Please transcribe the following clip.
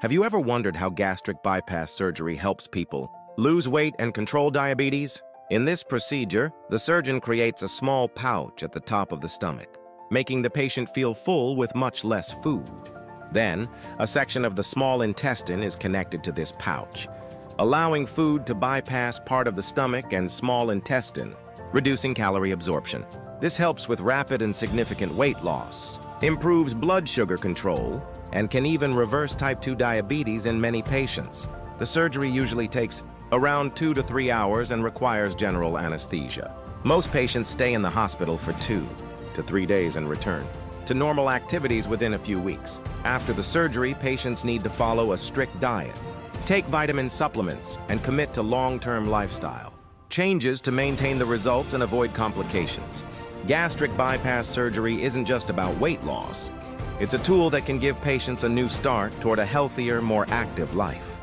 Have you ever wondered how gastric bypass surgery helps people lose weight and control diabetes? In this procedure, the surgeon creates a small pouch at the top of the stomach, making the patient feel full with much less food. Then, a section of the small intestine is connected to this pouch, allowing food to bypass part of the stomach and small intestine, reducing calorie absorption. This helps with rapid and significant weight loss, improves blood sugar control, and can even reverse type 2 diabetes in many patients. The surgery usually takes around two to three hours and requires general anesthesia. Most patients stay in the hospital for two to three days and return to normal activities within a few weeks. After the surgery, patients need to follow a strict diet, take vitamin supplements, and commit to long-term lifestyle. Changes to maintain the results and avoid complications. Gastric bypass surgery isn't just about weight loss. It's a tool that can give patients a new start toward a healthier, more active life.